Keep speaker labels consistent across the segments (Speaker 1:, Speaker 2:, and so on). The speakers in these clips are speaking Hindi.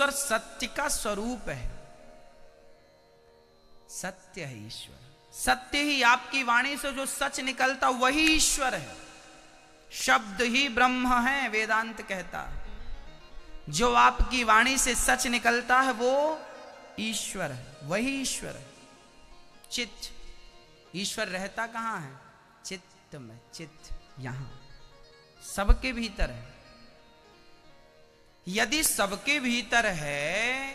Speaker 1: ईश्वर सत्य का स्वरूप है। सत्य है ईश्वर। सत्य ही आपकी वाणी से जो सच निकलता, वही ईश्वर है। शब्द ही ब्रह्म है, वेदांत कहता। जो आपकी वाणी से सच निकलता है, वो ईश्वर है, वही ईश्वर है। चित्त। ईश्वर रहता कहाँ है? चित्त में, चित्त यहाँ। सबके भीतर है। यदि सबके भीतर है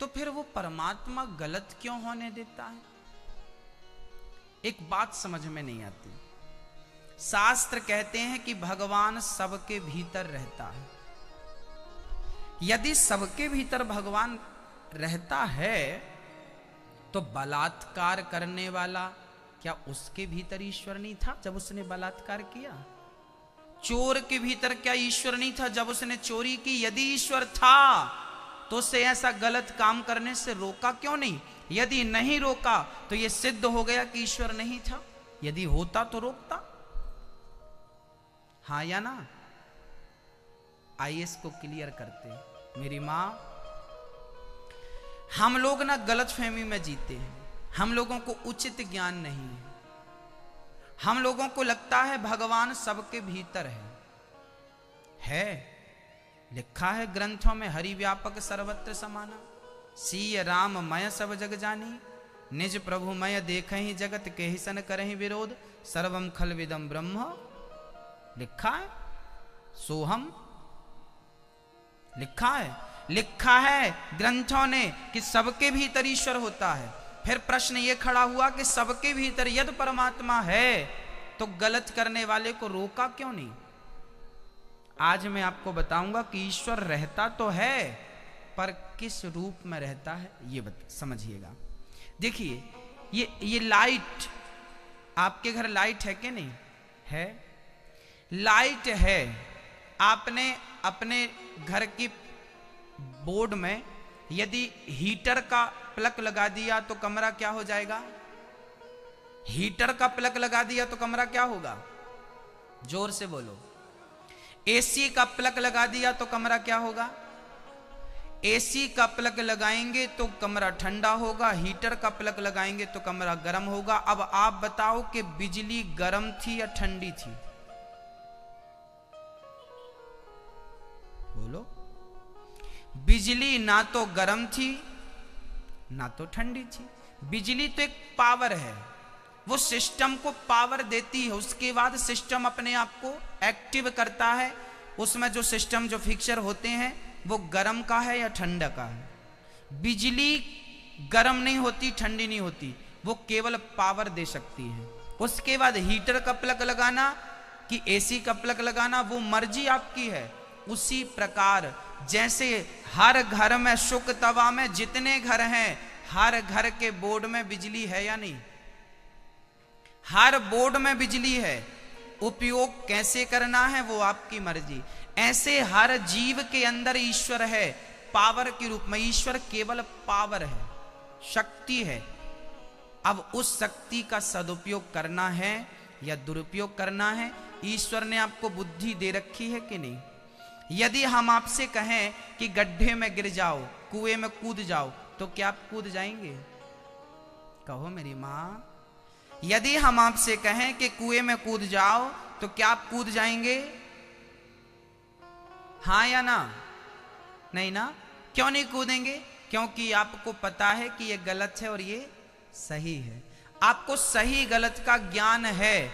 Speaker 1: तो फिर वो परमात्मा गलत क्यों होने देता है? एक बात समझ में नहीं आती। शास्त्र कहते हैं कि भगवान सबके भीतर रहता है। यदि सबके भीतर भगवान रहता है तो बलात्कार करने वाला क्या उसके भीतर ईश्वर नहीं था जब उसने बलात्कार किया? चोर के भीतर क्या ईश्वर नहीं था? जब उसने चोरी की, यदि ईश्वर था तो उसे ऐसा गलत काम करने से रोका क्यों नहीं? यदि नहीं रोका तो यह सिद्ध हो गया कि ईश्वर नहीं था। यदि होता तो रोकता। हा या ना? आइए इसको क्लियर करते मेरी माँ, हम लोग ना गलत फहमी में जीते हैं। हम लोगों को उचित ज्ञान नहीं है। हम लोगों को लगता है भगवान सबके भीतर है। है। लिखा है ग्रंथों में हरि व्यापक सर्वत्र समाना। सीय राम मय सब जग जानी। निज प्रभु मय देख ही जगत के ही सन करही विरोध। सर्वम खल विदम ब्रह्म। लिखा है? सोहम लिखा है? लिखा है ग्रंथों ने कि सबके भीतर ईश्वर होता है। फिर प्रश्न ये खड़ा हुआ कि सबके भीतर यद परमात्मा है तो गलत करने वाले को रोका क्यों नहीं? आज मैं आपको बताऊँगा कि ईश्वर रहता तो है, पर किस रूप में रहता है, ये समझिएगा। देखिए, ये ये लाइट आपके घर लाइट है कि नहीं? है। लाइट है। आपने अपने घर की बोर्ड में यदि हीटर का प्लग लगा दिया तो कमरा क्या हो जाएगा? हीटर का प्लग लगा दिया तो कमरा क्या होगा? ज़ोर से बोलो। एसी का प्लग लगा दिया तो कमरा क्या होगा? एसी का प्लग लगाएँगे तो कमरा ठंडा होगा, हीटर का प्लग लगाएँगे तो कमरा गर्म होगा। अब आप बताओ कि बिजली गर्म थी या ठंडी थी? बोलो। बिजली ना तो गर्म थी ना तो ठंडी थी। बिजली तो एक पावर है। वो सिस्टम को पावर देती है। उसके बाद सिस्टम अपने आप को एक्टिव करता है। उसमें जो सिस्टम, जो फिक्सर होते हैं, वो गर्म का है या ठंडा का है। बिजली गर्म नहीं होती, ठंडी नहीं होती। वो केवल पावर दे सकती है। उसके बाद हीटर का प्लग लगाना, कि एसी का प्लग लगाना, वो मर्ज़ी आपकी है। उसी प्रकार जैसे हर घर में शुक तवा में जितने घर हैं, हर घर के बोर्ड में बिजली है या नहीं? हर बोर्ड में बिजली है। उपयोग कैसे करना है वो आपकी मर्ज़ी। ऐसे हर जीव के अंदर ईश्वर है, पावर के रूप में। ईश्वर केवल पावर है, शक्ति है। अब उस शक्ति का सदुपयोग करना है या दुरुपयोग करना है, ईश्वर ने आपको बुद्धि दे रखी है कि नहीं? यदि हम आपसे कहें कि गड्ढे में गिर जाओ, कुएँ में कूद जाओ तो क्या आप कूद जाएँगे? कहो मेरी माँ। यदि हम आपसे कहें कि कुएँ में कूद जाओ तो क्या आप कूद जाएँगे? हाँ या ना? नहीं ना? क्यों नहीं कूदेंगे? क्योंकि आपको पता है कि ये गलत है और ये सही है। आपको सही गलत का ज्ञान है।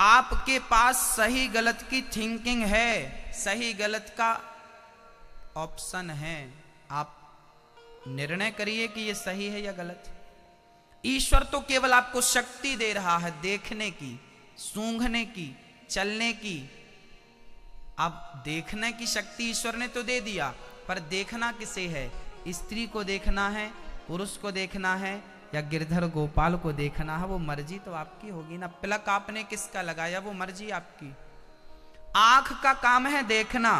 Speaker 1: आपके पास सही गलत की थिंकिंग है। सही गलत का ऑप्शन है। आप निर्णय करिए कि ये सही है या गलत। ईश्वर तो केवल आपको शक्ति दे रहा है देखने की, सूंघने की, चलने की। अब देखने की शक्ति ईश्वर ने तो दे दिया, पर देखना किसे है? स्त्री को देखना है, पुरुष को देखना है, या गिरधर गोपाल को देखना है? वो मर्ज़ी तो आपकी होगी ना। प्लक आपने किसका लगाया? वो मर्ज़ी आपकी। आँख का काम है देखना।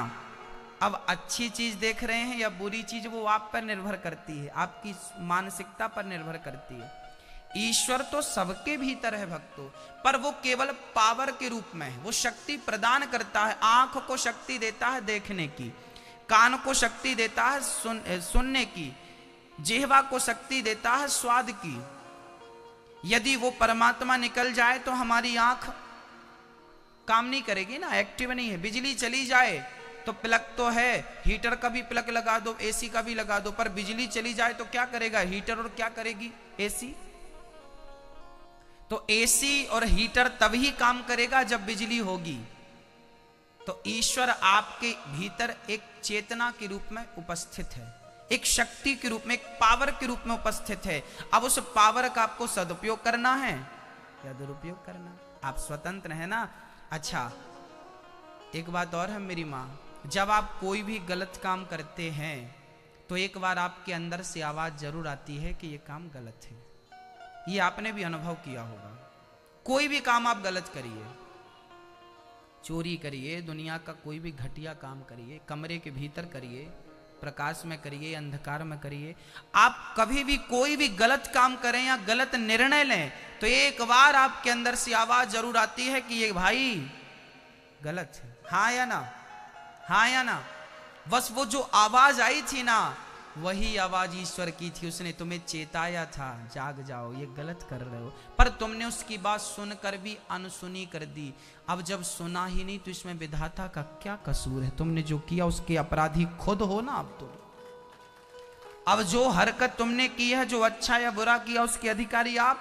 Speaker 1: अब अच्छी चीज़ देख रहे हैं या बुरी चीज़ वो आप पर निर्भर करती है। आपकी मानसिकता पर निर्भर करती है। ईश्वर तो सबके भीतर है भक्तों पर वो केवल पावर के रूप में है। वो शक्ति प्रदान करता है आँख को शक्ति देता है देखने की कान को शक्ति देता है सुन, सुनने की जिहवा को शक्ति देता है स्वाद की। यदि वो परमात्मा निकल जाए तो हमारी आँख काम नहीं करेगी ना एक्टिव नहीं है। बिजली चली जाए तो प्लग तो है हीटर का भी प्लग लगा दो एसी का भी लगा दो, पर बिजली चली जाए तो क्या करेगा? हीटर और क्या करेगी? एसी तो एसी और हीटर तभी काम करेगा जब बिजली होगी। तो ईश्वर आपके भीतर एक चेतना के रूप में उपस्थित है, एक शक्ति के रूप में, एक पावर के रूप में उपस्थित है। अब उस पावर का आपको सदुपयोग करना है। या दुरुपयोग करना? आप स्वतंत्र है ना अच्छा एक बात और है मेरी माँ। जब आप कोई भी गलत काम करते हैं तो एक बार आपके अंदर से आवाज़ ज़रूर आती है कि ये काम गलत है। ये आपने भी अनुभव किया होगा। कोई भी काम आप गलत करिए। चोरी करिए, दुनिया का कोई भी घटिया काम करिए, कमरे के भीतर करिए प्रकाश में करिए, अंधकार में करिए। आप कभी भी कोई भी गलत काम करें या गलत निर्णय लें तो एक बार आपके अंदर से आवाज़ ज़रूर आती है कि ये भाई गलत है। हाँ या ना? हाँ या ना? बस वो जो आवाज़ आई थी ना वही आवाज़ ईश्वर की थी, उसने तुम्हें चेताया था। जाग जाओ, ये गलत कर रहे हो। पर तुमने उसकी बात सुनकर भी अनसुनी कर दी। अब जब सुना ही नहीं तो इसमें विधाता का क्या कसूर है? तुमने जो किया, उसके अपराधी खुद हो ना अब तुम। अब जो हरकत तुमने की है, जो अच्छा या बुरा किया, उसके अधिकारी आप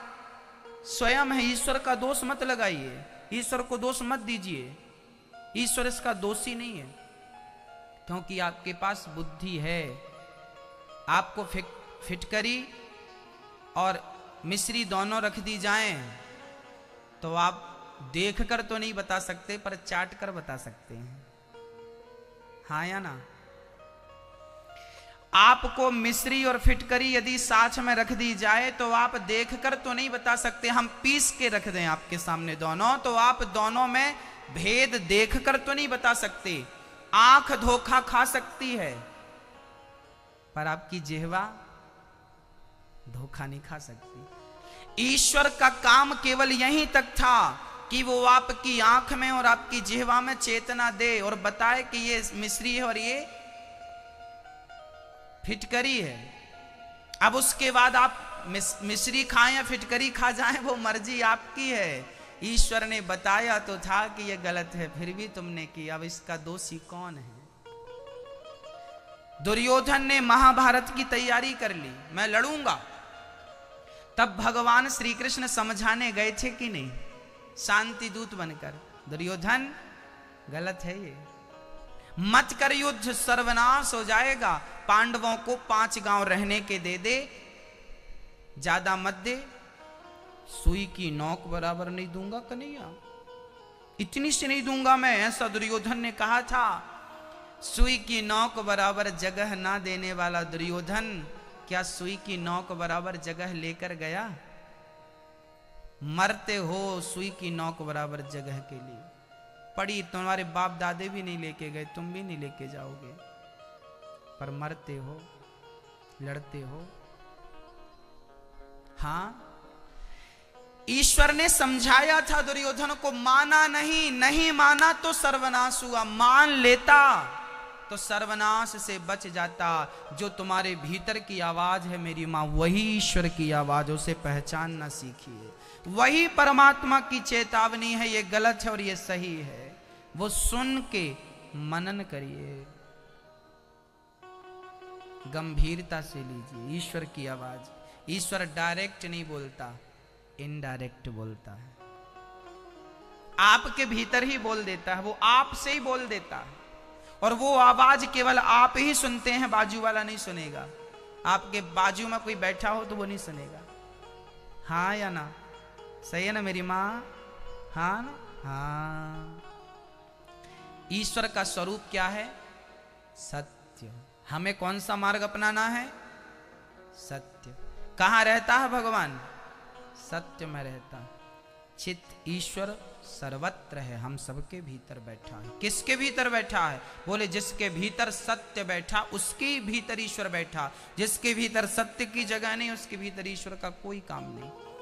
Speaker 1: स्वयं है। ईश्वर का दोष मत लगाइए। ईश्वर को दोष मत दीजिए। ईश्वर इसका दोषी नहीं है, क्योंकि आपके पास बुद्धि है। आपको फिट फिटकरी और मिश्री दोनों रख दी जाएँ तो आप देख कर तो नहीं बता सकते, पर चाट कर बता सकते हैं। हाँ या ना? आपको मिश्री और फिटकरी यदि साथ में रख दी जाए तो आप देखकर तो नहीं बता सकते, हम पीस के रख दें आपके सामने दोनों तो आप दोनों में भेद देखकर तो नहीं बता सकते। आँख धोखा खा सकती है। पर आपकी जेहवा धोखा नहीं खा सकती। ईश्वर का काम केवल यहीं तक था कि वो आपकी आँख में और आपकी जिहवा में चेतना दे और बताए कि ये मिश्री है और ये फिटकरी है। अब उसके बाद आप मिश्री खाएँ या फिटकरी खा जाएँ, वो मर्ज़ी आपकी है। ईश्वर ने बताया तो था कि ये गलत है, फिर भी तुमने किया। अब इसका दोषी कौन है? दुर्योधन ने महाभारत की तैयारी कर ली। मैं लड़ूँगा। तब भगवान श्री कृष्ण समझाने गए थे कि नहीं। शांति दूत बनकर, दुर्योधन, गलत है ये। मत कर युद्ध, सर्वनाश हो जाएगा। पांडवों को पाँच गाँव रहने के दे दे। ज़्यादा मत दे। सुई की नौक बराबर नहीं दूँगा कन्हैया। इतनी से नहीं दूँगा मैं, ऐसा दुर्योधन ने कहा था। सुई की नौक बराबर जगह ना देने वाला दुर्योधन, क्या सुई की नौक बराबर जगह लेकर गया? मरते हो सुई की नौक बराबर जगह के लिए। पड़ी, तुम्हारे बाप दादे भी नहीं लेके गए, तुम भी नहीं लेके जाओगे। पर मरते हो, लड़ते हो। हाँ ईश्वर ने समझाया था दुर्योधन को, माना नहीं नहीं माना तो सर्वनाश हुआ, मान लेता। तो सर्वनाश से बच जाता। जो तुम्हारे भीतर की आवाज़ है मेरी माँ, वही ईश्वर की आवाज़, उसे पहचानना सीखिए। वही परमात्मा की चेतावनी है, ये गलत है और ये सही है। वो सुन के मनन करिए। गंभीरता से लीजिए, ईश्वर की आवाज़। ईश्वर डायरेक्ट नहीं बोलता, इनडायरेक्ट बोलता है। आपके भीतर ही बोल देता है, वो आपसे ही बोल देता है। और वो आवाज़ केवल आप ही सुनते हैं, बाजू वाला नहीं सुनेगा। आपके बाजू में कोई बैठा हो तो वो नहीं सुनेगा। हाँ या ना? सही है ना मेरी माँ? हाँ ना? हाँ। ईश्वर का स्वरूप क्या है? सत्य। हमें कौन सा मार्ग अपनाना है? सत्य। कहाँ रहता है भगवान? सत्य में रहता। चित ईश्वर सर्वत्र है, हम सबके भीतर बैठा है। किसके भीतर बैठा है? बोले, जिसके भीतर सत्य बैठा, उसके भीतर ईश्वर बैठा। जिसके भीतर सत्य की जगह नहीं, उसके भीतर ईश्वर का कोई काम नहीं।